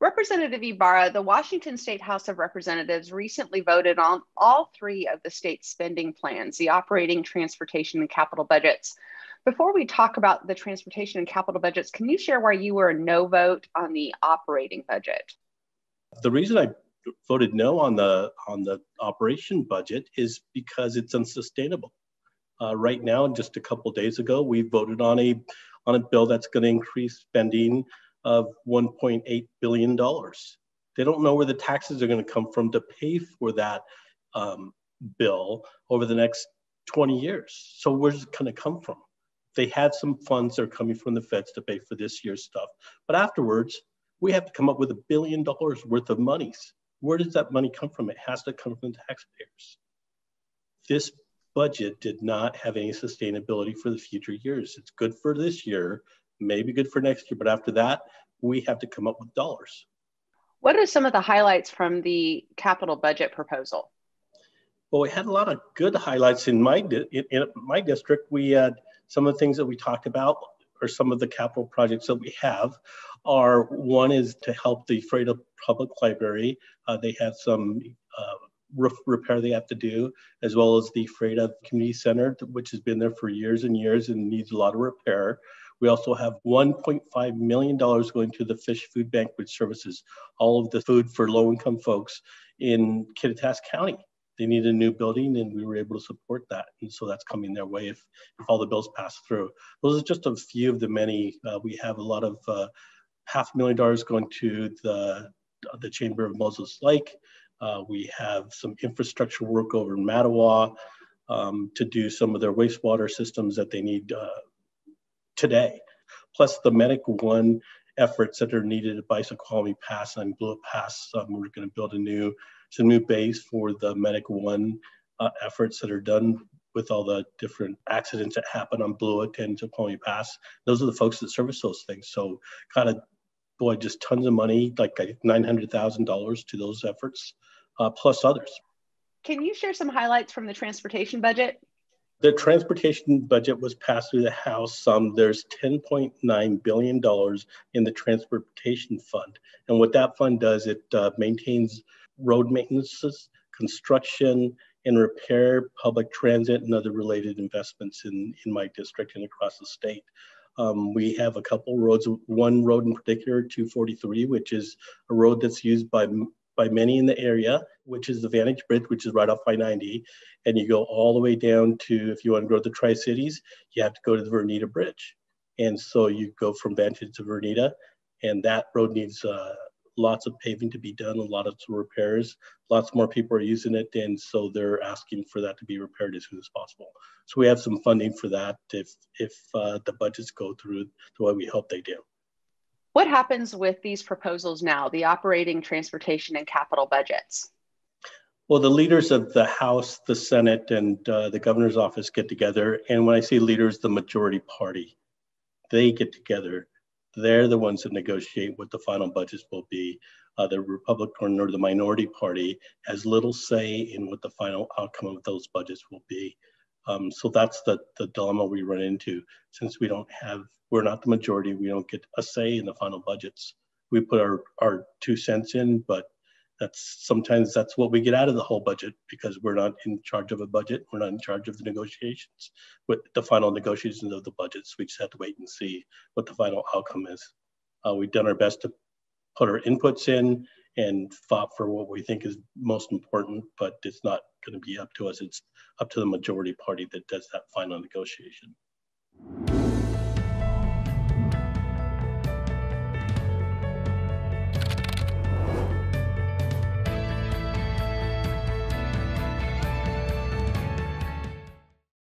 Representative Ybarra, the Washington State House of Representatives recently voted on all three of the state's spending plans, the operating, transportation, and capital budgets. Before we talk about the transportation and capital budgets, can you share why you were a no vote on the operating budget? The reason I voted no on the on the operation budget is because it's unsustainable. Uh, right now, just a couple days ago, we voted on a on a bill that's going to increase spending of 1.8 billion dollars. They don't know where the taxes are going to come from to pay for that um, bill over the next 20 years. So where's it going to come from? They had some funds that are coming from the feds to pay for this year's stuff, but afterwards we have to come up with a billion dollars worth of monies. Where does that money come from? It has to come from the taxpayers. This budget did not have any sustainability for the future years. It's good for this year, maybe good for next year, but after that, we have to come up with dollars. What are some of the highlights from the capital budget proposal? Well, we had a lot of good highlights in my in, in my district. We had some of the things that we talked about, or some of the capital projects that we have, are one is to help the Freda Public Library. Uh, they have some uh, roof repair they have to do, as well as the Freda Community Center, which has been there for years and years and needs a lot of repair. We also have $1.5 million going to the Fish Food Bank, which services all of the food for low income folks in Kittitas County. They need a new building, and we were able to support that. And so that's coming their way if, if all the bills pass through. Those are just a few of the many. Uh, we have a lot of uh, half a million dollars going to the, the Chamber of Moses Lake. Uh, we have some infrastructure work over in Mattawa um, to do some of their wastewater systems that they need uh, today, plus the Medic One efforts that are needed at Bicycle Pass and Blewett Pass. Um, we're going to build a new, some new base for the Medic One uh, efforts that are done with all the different accidents that happen on Blewett and Snoqualmie Pass. Those are the folks that service those things. So kind of, boy, just tons of money, like $900,000 to those efforts, uh, plus others. Can you share some highlights from the transportation budget? The transportation budget was passed through the House. Um, there's $10.9 billion in the transportation fund. And what that fund does, it uh, maintains road maintenance, construction, and repair public transit and other related investments in, in my district and across the state. Um, we have a couple roads, one road in particular, 243, which is a road that's used by by many in the area, which is the Vantage Bridge, which is right off I-90. And you go all the way down to, if you want to go to the Tri-Cities, you have to go to the Vernita Bridge. And so you go from Vantage to Vernita, and that road needs uh, lots of paving to be done, a lot of repairs. Lots more people are using it, and so they're asking for that to be repaired as soon as possible. So we have some funding for that if if uh, the budgets go through the way we hope they do. What happens with these proposals now, the operating, transportation, and capital budgets? Well, the leaders of the House, the Senate, and uh, the governor's office get together. And when I say leaders, the majority party, they get together. They're the ones that negotiate what the final budgets will be. Uh, the Republican or the minority party has little say in what the final outcome of those budgets will be. Um, so that's the, the dilemma we run into since we don't have, we're not the majority, we don't get a say in the final budgets. We put our, our two cents in, but that's sometimes that's what we get out of the whole budget because we're not in charge of a budget. We're not in charge of the negotiations, with the final negotiations of the budgets. We just have to wait and see what the final outcome is. Uh, we've done our best to put our inputs in and fought for what we think is most important, but it's not going to be up to us. It's up to the majority party that does that final negotiation.